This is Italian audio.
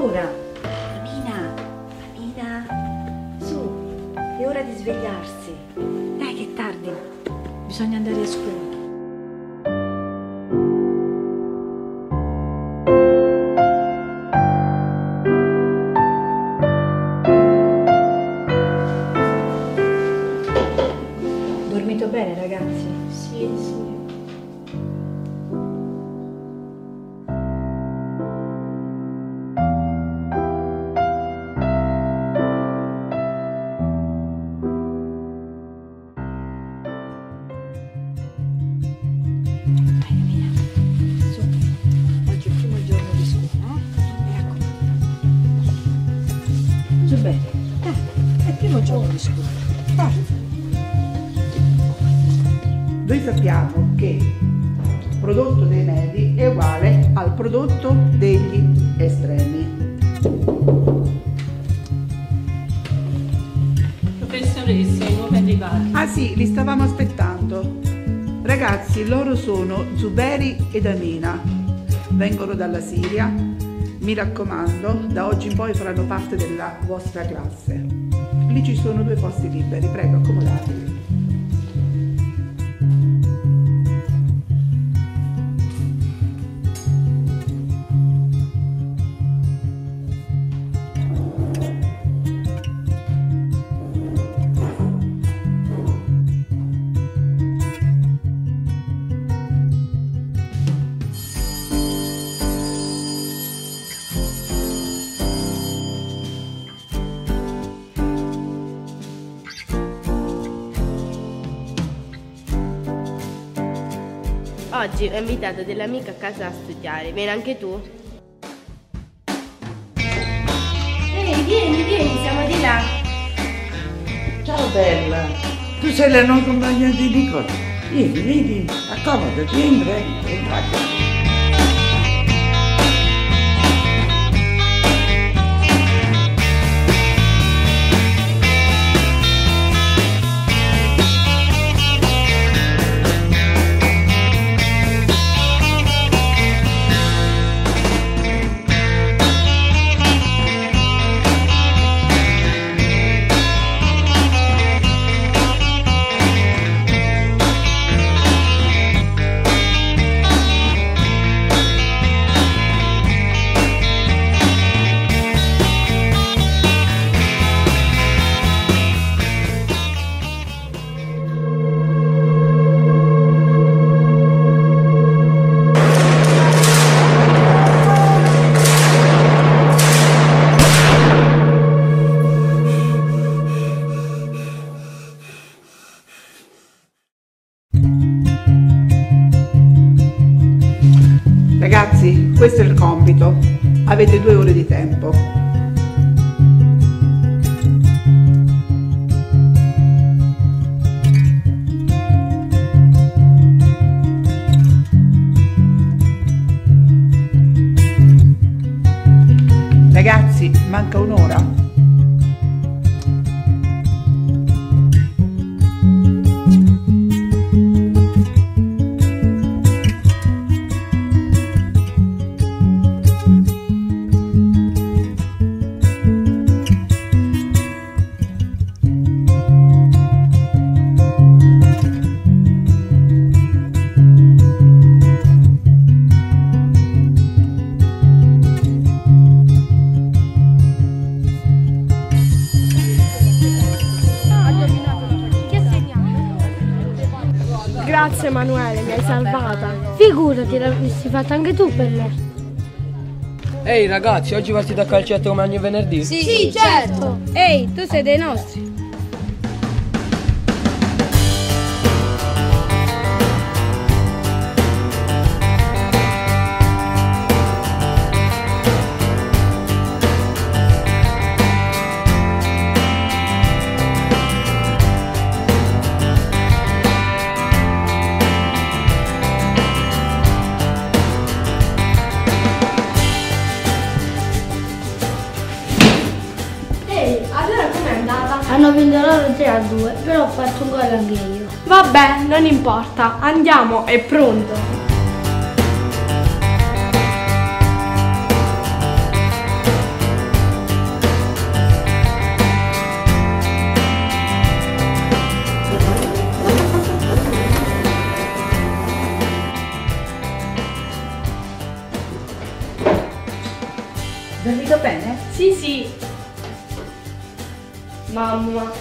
Allora, Amina, Amina, su, è ora di svegliarsi. Scuola. Forza. Noi sappiamo che il prodotto dei medi è uguale al prodotto degli estremi. Professoressa, i nuovi arrivati. Ah sì, li stavamo aspettando. Ragazzi, loro sono Zuberi ed Amina. Vengono dalla Siria. Mi raccomando, da oggi in poi faranno parte della vostra classe. Lì ci sono due posti liberi, prego, accomodatevi. Oggi ho invitato dell'amica a casa a studiare, vieni anche tu? Ehi, vieni, vieni, siamo di là. Ciao bella, tu sei la non compagna di Nicola. Vieni, vieni, accomodati, entra, entra, questo è il compito. Avete due ore di tempo. Ragazzi, manca un'ora. Grazie Emanuele, mi hai salvata. Figurati, l'avresti fatta anche tu per me. Ehi ragazzi, oggi partita a calcetto come ogni venerdì? Sì, certo. Ehi, tu sei dei nostri. hanno vinto loro 3 a 2, però ho fatto un gol anche io. Vabbè, non importa, andiamo, è pronto. Dormito bene? Sì, sì, Mamma